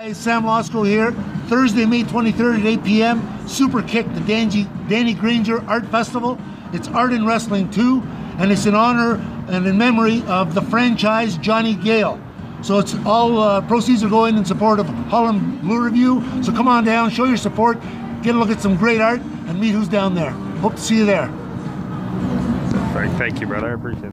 Hey, Sam Tarasco here. Thursday, May 23rd at 8 p.m. Super Kick, the Danny, Danny Granger Art Festival. It's art and wrestling too, and it's in honor and in memory of the franchise Jonny Gayle. So it's all uh, proceeds are going in support of Holland Bloorview. So come on down, show your support, get a look at some great art, and meet who's down there. Hope to see you there. All right, Thank you, brother. I appreciate it.